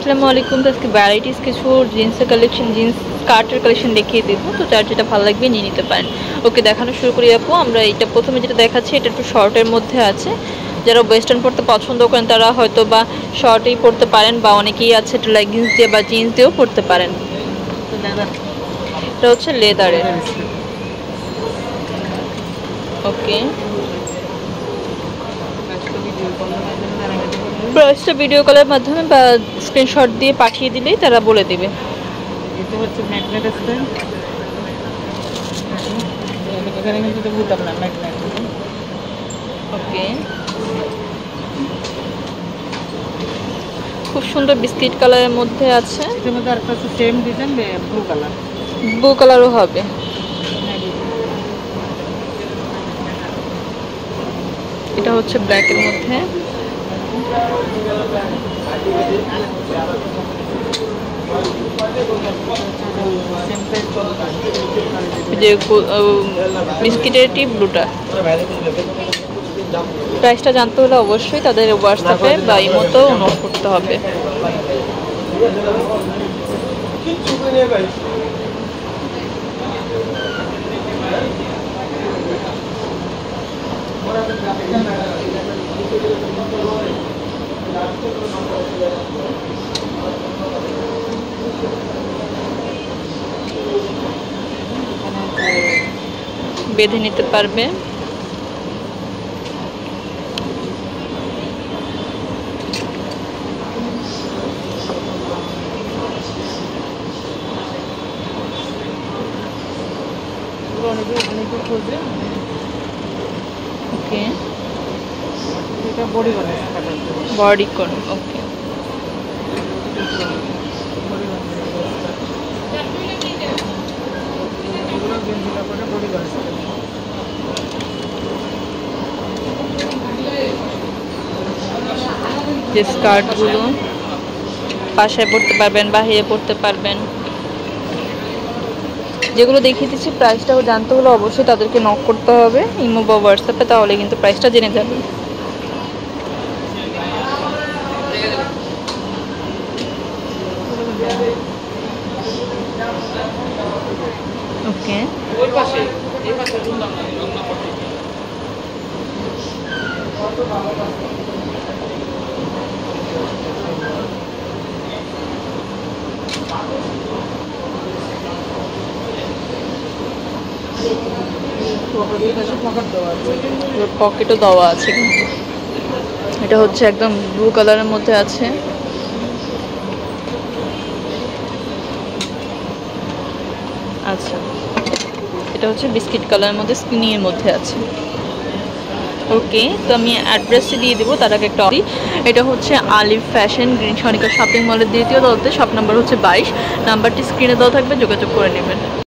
আসসালামু আলাইকুম। আজকে ভ্যারাইটিস কিছু জিন্সের কালেকশন জিন্স স্কার্টের কালেকশন দেখিয়ে দেবো। তো যার যেটা ভালো লাগবে নিয়ে নিতে পারেন। ওকে, দেখানো শুরু করি আপু। আমরা এটা প্রথমে যেটা দেখাচ্ছি, এটা একটু শর্টের মধ্যে আছে। যারা ওয়েস্টার্ন পড়তে পছন্দ করেন, তারা হয়তো বা শর্টেই পড়তে পারেন বা অনেকেই আছে এটা লেগিংস দিয়ে বা জিন্স দিয়েও পড়তে পারেন। এটা হচ্ছে লেদারের ওকে। প্রাইসটা ভিডিও কলের মাধ্যমে বা স্ক্রিনশট দিয়ে পাঠিয়ে দিলেই তারা বলে দিবে। এটা হচ্ছে ম্যাগনেট আছে এখানে কিন্তু এটা বুঝতাম না ম্যাগনেট ওকে খুব সুন্দর বিস্কিট কালারের মধ্যে আছে। এটার মধ্যে আরেকটা same design blue colour blue কালারও হবে। এটা হচ্ছে ব্ল্যাকের মধ্যে। যে বিস্কিটের টি ব্লুটা প্রাইসটা জানতে হলে অবশ্যই তাদের হোয়াটসঅ্যাপে বা ইমোতেও নোট করতে হবে। বেঁধে নিতে পারবে। ওকে। বডি কোন ওকে। বডি যে স্কার্টগুলো বাসায় পড়তে পারবেন, বাহিরে পড়তে পারবেন। যেগুলো দেখিয়ে দিচ্ছি প্রাইসটাও জানতে হলে অবশ্যই তাদেরকে নক করতে হবে। ইমো বা হোয়াটসঅ্যাপে তাহলে কিন্তু প্রাইসটা জেনে যাবে। ওকে পকেটও দেওয়া আছে। এটা হচ্ছে একদম ব্লু কালারের মধ্যে আছে। আচ্ছা। এটা হচ্ছে বিস্কিট কালারের মধ্যে স্কিনির মধ্যে আছে। ওকে তো আমি অ্যাড্রেসটি দিয়ে দেবো, তার আগে একটা এটা হচ্ছে আলিফ ফ্যাশন গ্রিন সনিকা শপিং মলের দ্বিতীয় দলতে শপ নাম্বার হচ্ছে বাইশ। নাম্বারটি স্ক্রিনে দেওয়া থাকবে, যোগাযোগ করে নেবেন।